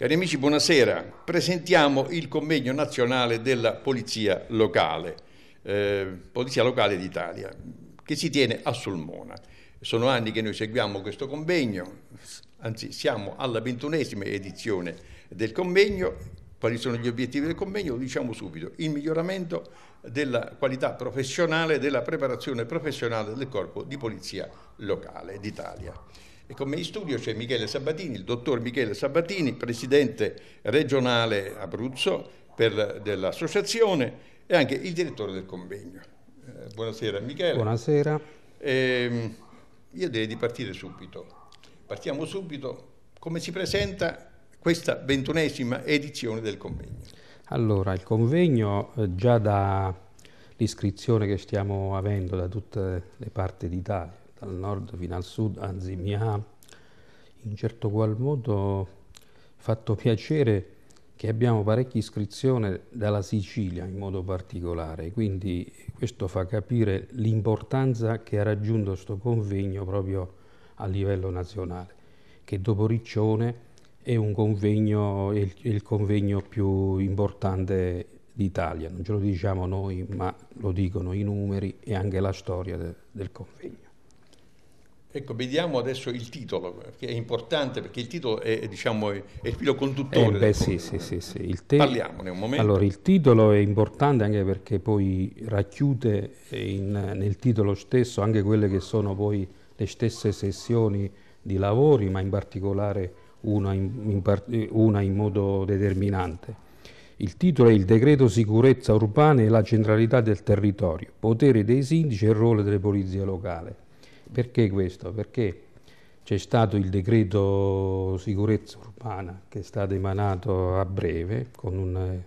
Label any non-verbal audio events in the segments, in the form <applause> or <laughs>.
Cari amici, buonasera. Presentiamo il convegno nazionale della Polizia Locale, eh, Polizia Locale d'Italia, che si tiene a Sulmona. Sono anni che noi seguiamo questo convegno, anzi siamo alla ventunesima edizione del convegno. Quali sono gli obiettivi del convegno? Lo diciamo subito. Il miglioramento della qualità professionale, della preparazione professionale del corpo di polizia locale d'Italia. E con me in studio c'è Michele Sabatini, il dottor Michele Sabatini, presidente regionale Abruzzo dell'associazione e anche il direttore del convegno. Eh, buonasera Michele. Buonasera. Eh, io direi di partire subito. Partiamo subito. Come si presenta questa ventunesima edizione del convegno? Allora, il convegno eh, già dall'iscrizione che stiamo avendo da tutte le parti d'Italia, dal nord fino al sud, anzi mi ha in certo qual modo fatto piacere che abbiamo parecchie iscrizioni dalla Sicilia in modo particolare, quindi questo fa capire l'importanza che ha raggiunto questo convegno proprio a livello nazionale, che dopo Riccione è convegno, il, è il convegno più importante d'Italia, non ce lo diciamo noi, ma lo dicono i numeri e anche la storia de, del convegno. Ecco, vediamo adesso il titolo, che è importante perché il titolo è, diciamo, è il filo conduttore. Eh beh, sì, sì, sì, sì. Te... Parliamone un momento. Allora, il titolo è importante anche perché poi racchiude in, nel titolo stesso anche quelle che sono poi le stesse sessioni di lavori, ma in particolare una in, in, una in modo determinante. Il titolo è Il decreto sicurezza urbana e la centralità del territorio, potere dei sindaci e il ruolo delle polizie locali. Perché questo? Perché c'è stato il decreto sicurezza urbana che è stato emanato a breve con un,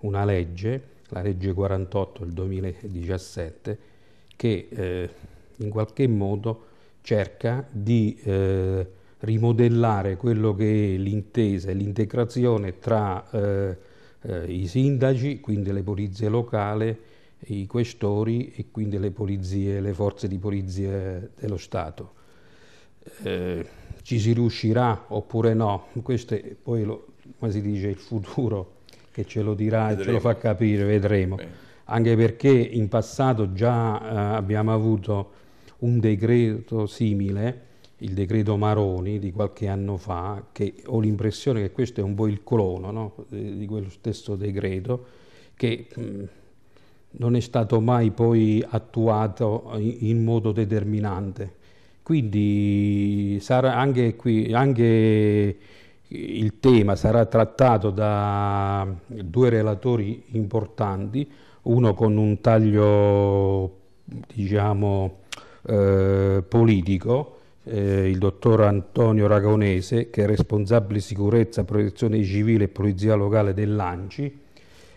una legge, la legge 48 del 2017, che eh, in qualche modo cerca di eh, rimodellare quello che è l'intesa e l'integrazione tra eh, eh, i sindaci, quindi le polizie locali, i questori e quindi le polizie, le forze di polizia dello Stato. Eh, ci si riuscirà oppure no? Questo è poi, lo, come si dice, il futuro che ce lo dirà vedremo. e ce lo fa capire, vedremo. Beh. Anche perché in passato già eh, abbiamo avuto un decreto simile, il decreto Maroni di qualche anno fa, che ho l'impressione che questo è un po' il clono no? di quello stesso decreto, che mh, non è stato mai poi attuato in, modo determinante. Quindi sarà anche, qui, anche il tema sarà trattato da due relatori importanti, uno con un taglio diciamo eh, politico, eh, il dottor Antonio Ragonese, che è responsabile sicurezza, protezione civile e polizia locale dell'ANCI,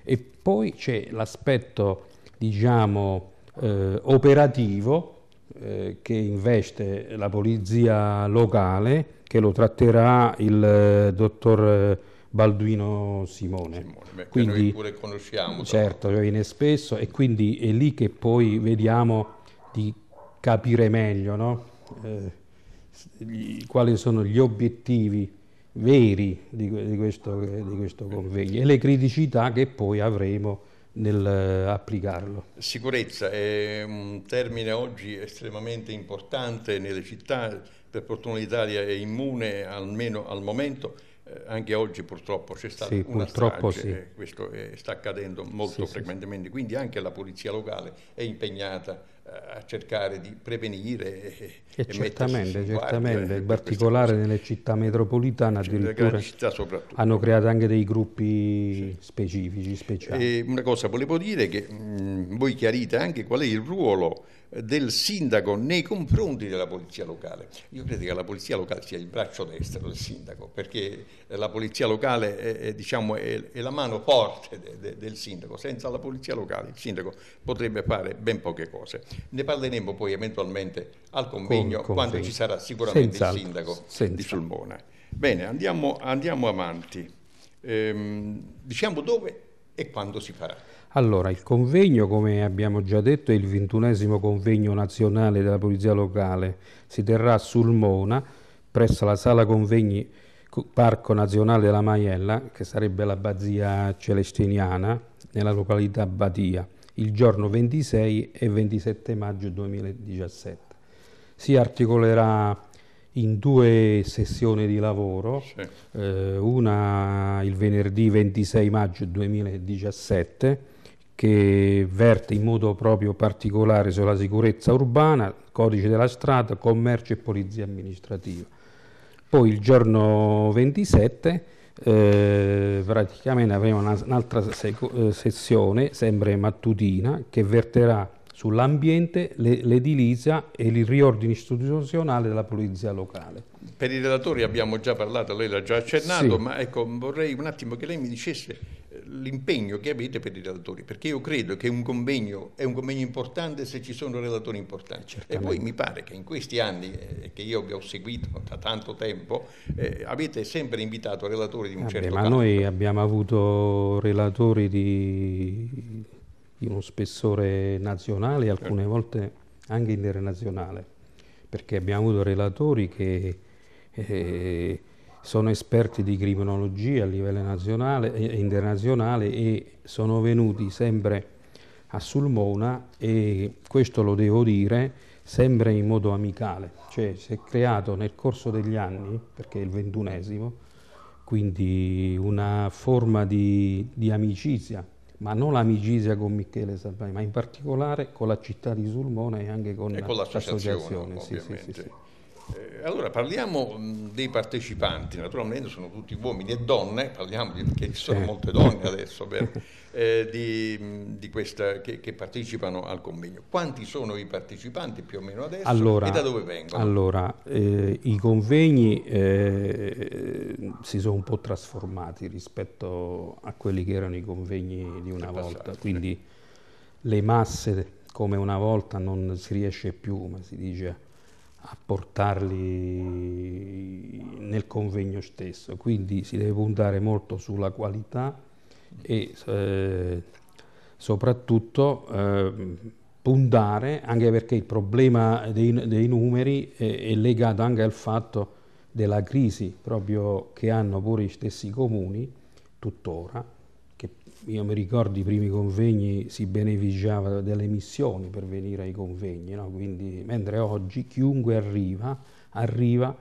e poi c'è l'aspetto diciamo, eh, operativo eh, che investe la polizia locale, che lo tratterà il eh, dottor eh, Balduino Simone. Simone quindi, noi pure conosciamo. Certo, viene spesso e quindi è lì che poi vediamo di capire meglio no? eh, quali sono gli obiettivi veri di, di, questo, di questo convegno e le criticità che poi avremo nell'applicarlo. Sicurezza è un termine oggi estremamente importante nelle città, per fortuna l'Italia è immune almeno al momento, eh, anche oggi purtroppo c'è stata sì, una strage, sì. eh, questo è, sta accadendo molto sì, frequentemente, quindi anche la polizia locale è impegnata a cercare di prevenire e, e, certamente, certamente, in particolare nelle città metropolitane addirittura città hanno creato anche dei gruppi sì. specifici, speciali. E una cosa volevo dire che mh, voi chiarite anche qual è il ruolo del sindaco nei confronti della polizia locale. Io credo che la polizia locale sia il braccio destro del sindaco, perché la polizia locale è, è, diciamo, è, è la mano forte de, de, del sindaco. Senza la polizia locale il sindaco potrebbe fare ben poche cose. Ne parleremo poi eventualmente al convegno Con, quando ci sarà sicuramente il sindaco Senza. di Sulmona. Bene, andiamo, andiamo avanti. Ehm, diciamo dove e quando si farà. Allora, il convegno, come abbiamo già detto, è il ventunesimo convegno nazionale della Polizia Locale. Si terrà a Sulmona, presso la sala convegni Parco Nazionale della Maiella, che sarebbe l'abbazia celestiniana, nella località Badia, il giorno 26 e 27 maggio 2017. Si articolerà in due sessioni di lavoro, sì. eh, una il venerdì 26 maggio 2017 che verte in modo proprio particolare sulla sicurezza urbana, codice della strada, commercio e polizia amministrativa. Poi il giorno 27 eh, praticamente avremo una, un'altra eh, sessione, sempre mattutina, che verterà sull'ambiente, l'edilizia e il riordino istituzionale della polizia locale. Per i relatori abbiamo già parlato, lei l'ha già accennato, sì. ma ecco, vorrei un attimo che lei mi dicesse l'impegno che avete per i relatori, perché io credo che un convegno è un convegno importante se ci sono relatori importanti. Certamente. E poi mi pare che in questi anni eh, che io vi ho seguito da tanto tempo, eh, avete sempre invitato relatori di un Vabbè, certo ma. Ma noi abbiamo avuto relatori di di uno spessore nazionale e alcune certo. volte anche internazionale, perché abbiamo avuto relatori che eh, sono esperti di criminologia a livello nazionale e internazionale e sono venuti sempre a Sulmona e questo lo devo dire sempre in modo amicale, cioè si è creato nel corso degli anni, perché è il ventunesimo, quindi una forma di, di amicizia ma non l'amicizia con Michele Salvani, ma in particolare con la città di Sulmona e anche con, e con l'associazione. sì, sì, sì, allora parliamo dei partecipanti, naturalmente sono tutti uomini e donne, parliamo di, perché ci sono molte donne <laughs> adesso eh, di, di questa, che, che, partecipano al convegno. Quanti sono i partecipanti più o meno adesso allora, e da dove vengono? Allora, eh, i convegni eh, si sono un po' trasformati rispetto a quelli che erano i convegni di una volta, quindi le masse come una volta non si riesce più, ma si dice a portarli nel convegno stesso, quindi si deve puntare molto sulla qualità e eh, soprattutto eh, puntare, anche perché il problema dei, dei numeri è, è, legato anche al fatto della crisi proprio che hanno pure gli stessi comuni tuttora, io mi ricordo i primi convegni si beneficiava delle missioni per venire ai convegni, no? Quindi, mentre oggi chiunque arriva, arriva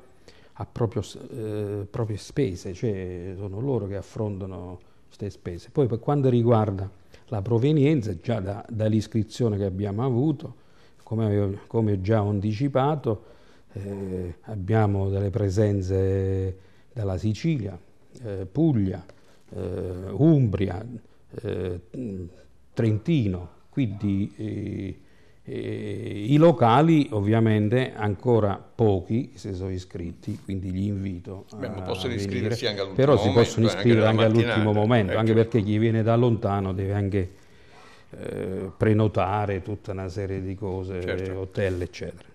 a proprio, eh, proprie spese, cioè sono loro che affrontano queste spese. Poi per quanto riguarda la provenienza, già da, dall'iscrizione che abbiamo avuto, come, come già anticipato, eh, abbiamo delle presenze dalla Sicilia, eh, Puglia, eh, Umbria, eh, Trentino, quindi eh, eh, i locali ovviamente ancora pochi si sono iscritti, quindi li invito Beh, a possono iscriversi anche all'ultimo momento. Però si possono iscrivere anche, anche all'ultimo momento, ecco. anche perché chi viene da lontano deve anche eh, prenotare tutta una serie di cose, certo. hotel eccetera.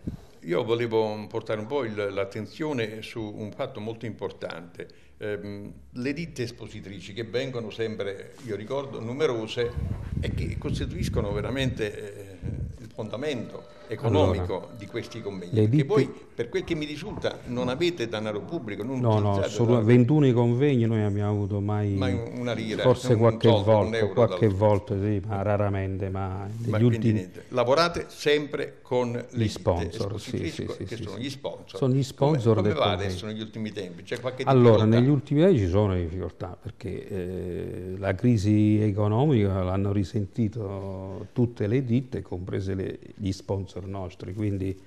Io volevo portare un po' l'attenzione su un fatto molto importante ehm, le ditte espositrici che vengono sempre, io ricordo, numerose e che costituiscono veramente eh, il fondamento economico allora, di questi convegni. Ditte... Perché voi, per quel che mi risulta, non avete denaro pubblico, non No, no, solo 21 convegni noi abbiamo avuto mai, mai una lira, forse qualche soldo, volta, qualche volta sì, ma raramente, ma, ma ultimi... Lavorate sempre con gli sponsor, sì, sì, che sono gli sponsor. Sono gli sponsor come, come va adesso negli ultimi tempi? allora, negli ultimi anni ci sono difficoltà perché eh, la crisi economica l'hanno risentito tutte le ditte, comprese le, gli sponsor nostri, quindi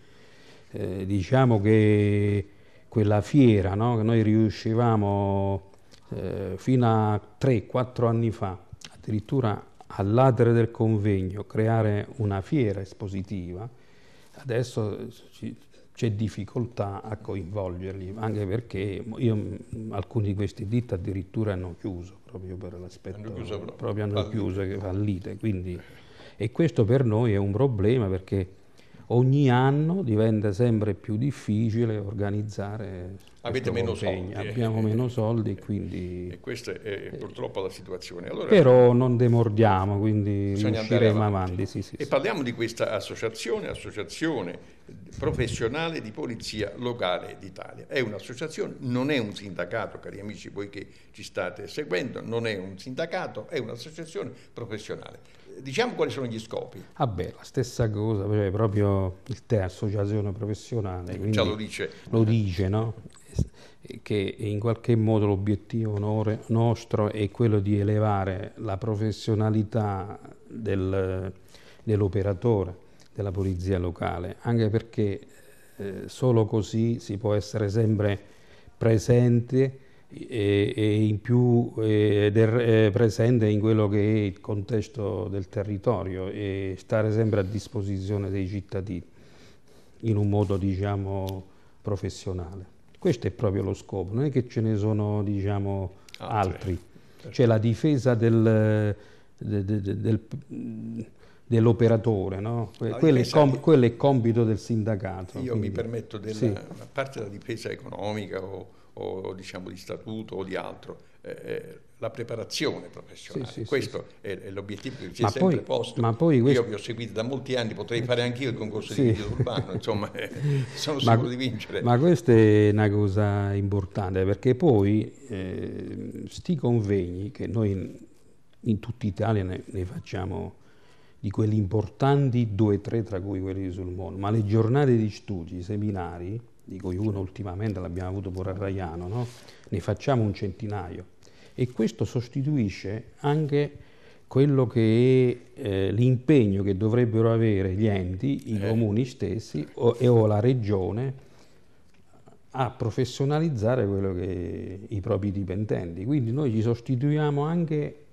eh, diciamo che quella fiera no, che noi riuscivamo eh, fino a 3-4 anni fa, addirittura all'atere del convegno, creare una fiera espositiva, adesso c'è difficoltà a coinvolgerli, anche perché io, alcuni di questi ditti addirittura hanno chiuso proprio per l'aspetto, hanno chiuso, proprio. hanno fallite. chiuso, fallite, quindi, e questo per noi è un problema perché ogni anno diventa sempre più difficile organizzare Avete meno soldi. Eh. Abbiamo meno soldi quindi... <laughs> E questa è purtroppo la situazione. Allora, Però non demordiamo, quindi riusciremo avanti. avanti sì, sì, e parliamo di questa associazione, associazione professionale di polizia locale d'Italia. È un'associazione, non è un sindacato, cari amici, voi che ci state seguendo, non è un sindacato, è un'associazione professionale. Diciamo quali sono gli scopi. Ah beh, la stessa cosa, cioè proprio il te associazione professionale. Già lo dice. Lo dice, no? Che in qualche modo l'obiettivo nostro è quello di elevare la professionalità del, dell'operatore della polizia locale, anche perché eh, solo così si può essere sempre presente e, e in più ed è presente in quello che è il contesto del territorio e stare sempre a disposizione dei cittadini in un modo diciamo professionale. Questo è proprio lo scopo, non è che ce ne sono diciamo, altri. Certo. C'è la difesa del, del, del, dell'operatore, no? no quello, è com- quello, è compito del sindacato. Io quindi. mi permetto, della, sì. a parte la difesa economica o, o diciamo di statuto o di altro, eh, eh la preparazione professionale. Sì, sì, Questo sì, è, è, l'obiettivo che ci ma è sempre poi, posto. Ma poi questo... Io vi ho seguito da molti anni, potrei fare anch'io il concorso di video urbano, <laughs> insomma, eh, sono ma, sicuro di vincere. Ma questa è una cosa importante perché poi eh, sti convegni che noi in, in tutta Italia ne, ne facciamo di quelli importanti due o tre tra cui quelli sul mondo, ma le giornate di studi, i seminari, di cui uno ultimamente l'abbiamo avuto pure a Raiano, no? ne facciamo un centinaio e questo sostituisce anche quello che è eh, l'impegno che dovrebbero avere gli enti, i eh. comuni stessi o, e o la regione a professionalizzare quello che i propri dipendenti. Quindi noi ci sostituiamo anche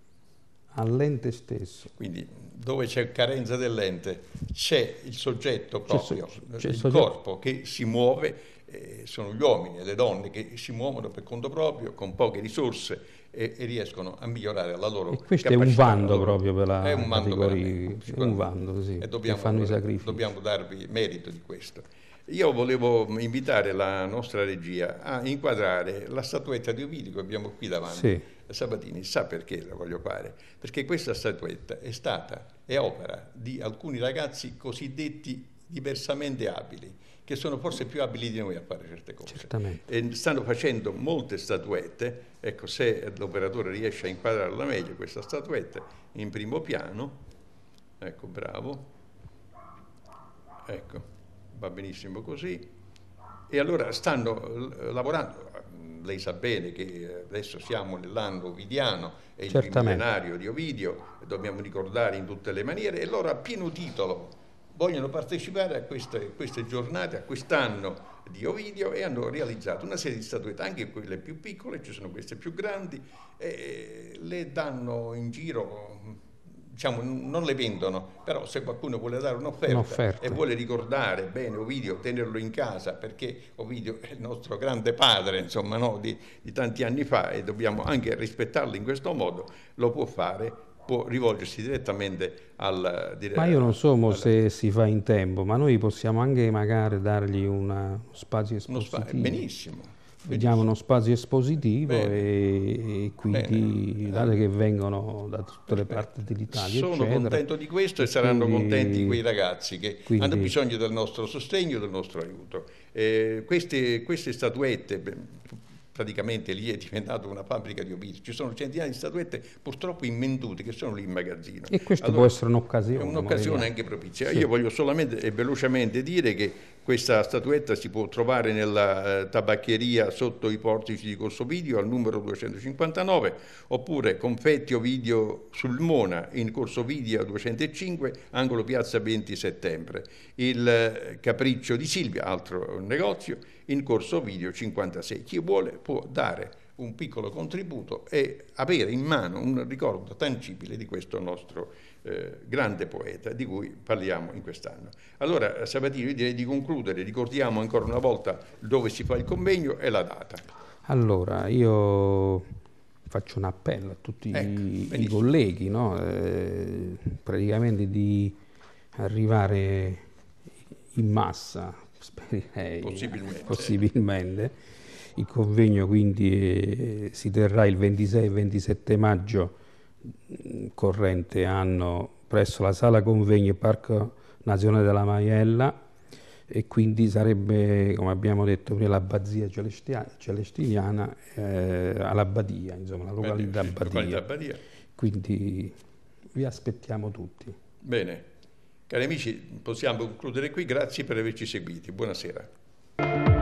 all'ente stesso. Quindi dove c'è carenza dell'ente c'è il soggetto proprio, c'è il soggetto. corpo che si muove, eh, sono gli uomini e le donne che si muovono per conto proprio con poche risorse e, e riescono a migliorare la loro e questo è un vando proprio per la è un vando categoria, è un vando, sì, e dobbiamo, fanno i sacrifici. dobbiamo darvi merito di questo. Io volevo invitare la nostra regia a inquadrare la statuetta di Ovidio che abbiamo qui davanti. Sì. Sabatini sa perché la voglio fare? Perché questa statuetta è stata, è opera di alcuni ragazzi cosiddetti diversamente abili, che sono forse più abili di noi a fare certe cose. Certamente. E stanno facendo molte statuette, ecco se l'operatore riesce a inquadrarla meglio questa statuetta in primo piano, ecco bravo, ecco, va benissimo così. E allora stanno lavorando, lei sa bene che adesso siamo nell'anno ovidiano, è il millenario di Ovidio, dobbiamo ricordare in tutte le maniere, e loro a pieno titolo vogliono partecipare a queste, queste giornate, a quest'anno di Ovidio e hanno realizzato una serie di statuette, anche quelle più piccole, ci sono queste più grandi, e le danno in giro diciamo, non le vendono, però se qualcuno vuole dare un'offerta, un'offerta, e vuole ricordare bene Ovidio, tenerlo in casa, perché Ovidio è il nostro grande padre, insomma, no? di, di tanti anni fa e dobbiamo anche rispettarlo in questo modo, lo può fare può rivolgersi direttamente al dire, Ma io non so al, se si fa in tempo, ma noi possiamo anche magari dargli una, uno spazio espositivo. Uno spa- benissimo vediamo uno spazio espositivo e, e, quindi Bene. date che vengono da tutte le parti dell'Italia. Sono eccetera. contento di questo e saranno quindi, contenti quei ragazzi che quindi, hanno bisogno del nostro sostegno, del nostro aiuto. Eh, queste, queste statuette praticamente lì è diventata una fabbrica di obiettivi. Ci sono centinaia di statuette purtroppo immendute che sono lì in magazzino. E questo allora, può essere un'occasione. È un'occasione anche propizia. Sì. Io voglio solamente e velocemente dire che questa statuetta si può trovare nella eh, tabaccheria sotto i portici di Corso Video al numero 259 oppure Confetti Ovidio sul Mona in Corso Video 205 angolo piazza 20 settembre. Il eh, Capriccio di Silvia, altro negozio, in Corso Video 56. Chi vuole può dare un piccolo contributo e avere in mano un ricordo tangibile di questo nostro eh, grande poeta di cui parliamo in quest'anno. Allora Sabatino io direi di concludere, ricordiamo ancora una volta dove si fa il convegno e la data. Allora io faccio un appello a tutti ecco, i, i, colleghi, no? eh, praticamente di arrivare in massa, sperirei, possibilmente, possibilmente Il convegno quindi eh, si terrà il 26 e 27 maggio corrente anno presso la sala convegni Parco Nazionale della Maiella e quindi sarebbe, come abbiamo detto prima, l'abbazia celestiniana eh, all'Abbadia, insomma, la località Bene, Abbadia. Abbadia. Quindi vi aspettiamo tutti. Bene, cari amici, possiamo concludere qui, grazie per averci seguiti, buonasera.